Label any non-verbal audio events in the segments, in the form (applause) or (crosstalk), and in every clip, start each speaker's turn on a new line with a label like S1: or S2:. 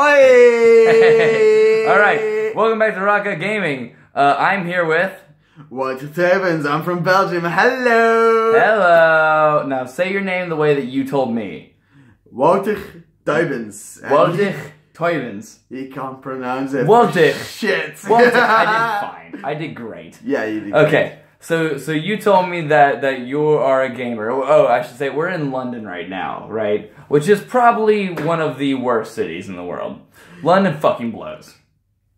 S1: Oi! (laughs)
S2: All right, welcome back to RotGut Gaming. Uh, I'm here with.
S1: What's Wouter Tevens, I'm from Belgium. Hello!
S2: Hello. Now say your name the way that you told me.
S1: Wouter. And
S2: Wouter Toivens.
S1: You can't pronounce it.
S2: Walter.
S1: Shit.
S2: Walter. I did (laughs) fine. I did great.
S1: Yeah, you did.
S2: Okay. So, so you told me that that you are a gamer. Oh, oh, I should say we're in London right now, right? Which is probably one of the worst cities in the world. London fucking blows.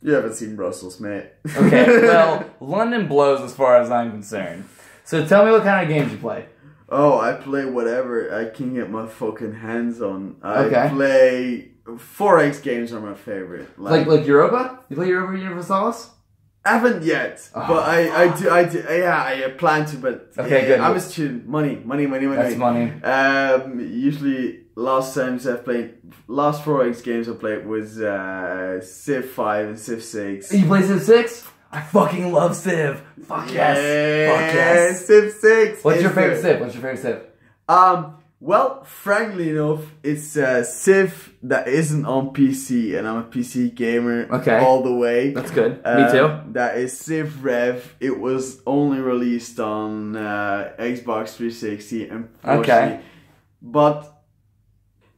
S1: You haven't seen Brussels, mate.
S2: Okay, (laughs) well, London blows as far as I'm concerned. So tell me what kind of games you play.
S1: Oh, I play whatever I can get my fucking hands on. I
S2: Okay.
S1: play 4X games are my favorite.
S2: Like like Europa? You play Europa Universalis?
S1: Haven't yet,
S2: Oh,
S1: but I, I do I do yeah I plan to, but
S2: Okay,
S1: yeah,
S2: good.
S1: I'm a student. Money, money, money, money.
S2: That's money.
S1: Um, usually last times I've played last 4X games I played was uh, Civ 5 and Civ 6.
S2: You play Civ 6? I fucking love Civ. Fuck yes. Fuck yes.
S1: Civ 6.
S2: What's your favorite Civ? What's your favorite Civ?
S1: Um, well, frankly enough, it's uh, Civ that isn't on PC, and I'm a PC gamer
S2: Okay.
S1: all the way.
S2: That's good.
S1: Uh,
S2: Me too.
S1: That is Civ Rev. It was only released on uh, Xbox 360 and
S2: Okay.
S1: but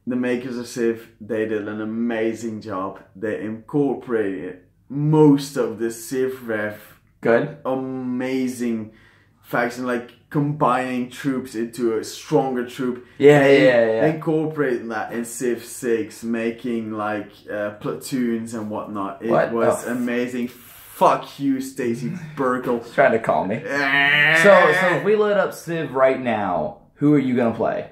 S1: the makers of Civ they did an amazing job. They incorporated most of the Civ Rev
S2: Good.
S1: amazing faction, like combining troops into a stronger troop.
S2: Yeah,
S1: They-
S2: yeah, yeah.
S1: Incorporating that in Civ 6, making like uh, platoons and whatnot. It
S2: What?
S1: was amazing. Fuck you, Stacy (laughs) Burkle.
S2: Trying to call me. So, so if we load up Civ right now, who are you gonna play?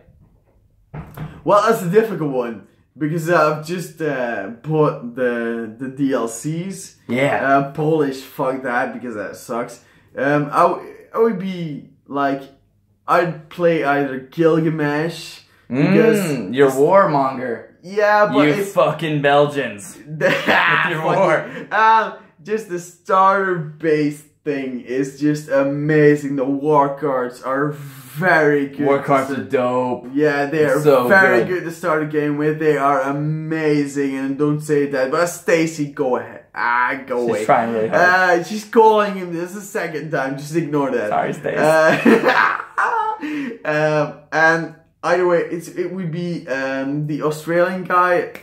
S1: Well, that's a difficult one because I've just uh, bought the the DLCs.
S2: Yeah.
S1: Uh, Polish, fuck that because that sucks. Um, I, w- I would be like, I'd play either Gilgamesh because
S2: Mm, you're warmonger.
S1: yeah, but
S2: You fucking Belgians. (laughs)
S1: the,
S2: your war.
S1: Um, (laughs) just the starter base thing is just amazing. The war cards are very good.
S2: War cards are dope.
S1: Yeah, they are
S2: So
S1: very
S2: good.
S1: good. to start a game with. They are amazing, and don't say that. But Stacy, go ahead. Ah, go
S2: She's
S1: away.
S2: trying really hard.
S1: Uh, she's calling him this is the second time. Just ignore that.
S2: Sorry, Stace.
S1: Uh, (laughs) um, and either way, it's it would be um, the Australian guy.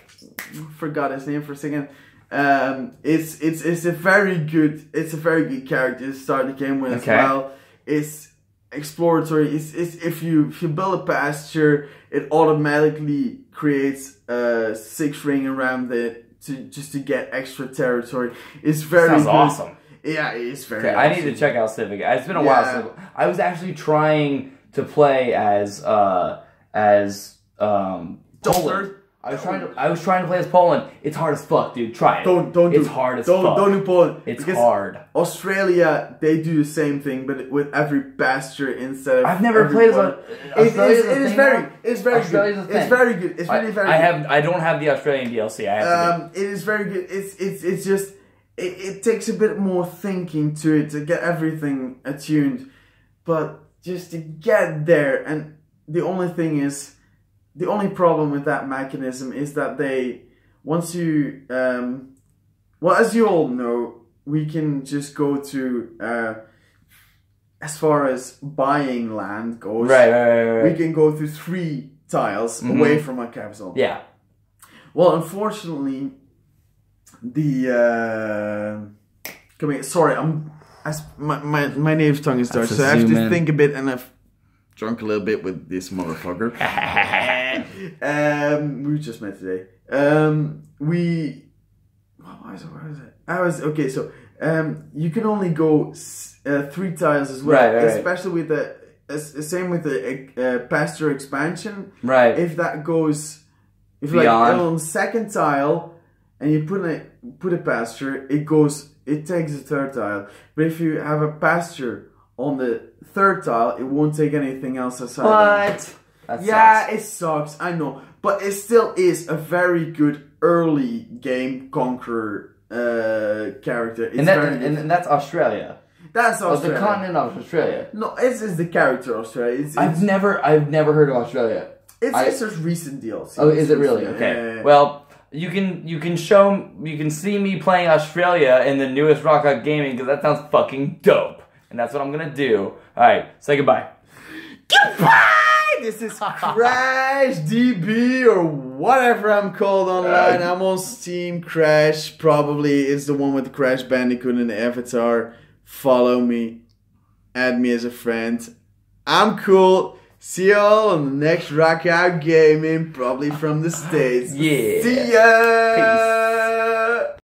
S1: Forgot his name for a second. Um, it's it's it's a very good it's a very good character to start the game with
S2: Okay.
S1: as well. It's exploratory. It's, it's if you if you build a pasture, it automatically creates a six ring around it to just to get extra territory. It's very
S2: Sounds
S1: good.
S2: awesome.
S1: Yeah, it's very.
S2: Okay, I need to check out Civic. It's been a while
S1: Yeah.
S2: since I was actually trying to play as uh as um Poland. I was trying to I was trying to play as Poland. It's hard as fuck, dude. Try it.
S1: Don't don't
S2: It's
S1: do,
S2: hard as
S1: don't,
S2: fuck.
S1: Don't do Poland.
S2: it's
S1: because
S2: hard.
S1: Australia, they do the same thing, but with every pasture instead of.
S2: I've never played as a
S1: It is.
S2: Australia's a
S1: It is very. It's very good. It's very good. It's really
S2: I,
S1: very.
S2: I have I don't have the Australian DLC. I have
S1: Um, it is very good. It's it's it's just it, it takes a bit more thinking to it to get everything attuned, but just to get there. And the only thing is, the only problem with that mechanism is that they once you um, well as you all know, we can just go to uh, as far as buying land goes.
S2: Right, right, right, right.
S1: We can go through three tiles
S2: Mhm.
S1: away from our capital.
S2: yeah.
S1: Well, unfortunately, the uh, come here. Sorry, I'm. I, s- my, my my native tongue is Dutch, so I have to
S2: in.
S1: think a bit, and I've drunk a little bit with this motherfucker. (laughs) um, we just met today. Um, we. What was it? Was it? I was okay. So, um, you can only go uh, three tiles as well,
S2: Right, right,
S1: especially with the. as- Same with the uh, pasture expansion
S2: right.
S1: if that goes if
S2: Beyond.
S1: like on second tile and you put a put a pasture it goes it takes the third tile but if you have a pasture on the third tile it won't take anything else aside?
S2: That
S1: yeah
S2: sucks.
S1: it sucks i know but it still is a very good early game conqueror uh character it's
S2: and that
S1: very
S2: and, and that's Australia.
S1: that's
S2: Oh, the continent of Australia.
S1: no it's, it's the character Australia it's, it's,
S2: I've never I've never heard of Australia.
S1: it's,
S2: I-
S1: it's just recent DLC
S2: Oh, is it really? Okay.
S1: yeah.
S2: Well, you can you can show you can see me playing Australia in the newest RotGut Gaming because that sounds fucking dope, and that's what I'm gonna do. All right, say goodbye.
S1: Goodbye! (laughs) This is (laughs) Crash DB or whatever I'm called online. Uh, I'm on Steam. Crash probably is the one with the Crash Bandicoot and the avatar. Follow me. Add me as a friend. I'm cool. See y'all on the next RotGut Gaming, probably from the States.
S2: Yeah.
S1: See ya!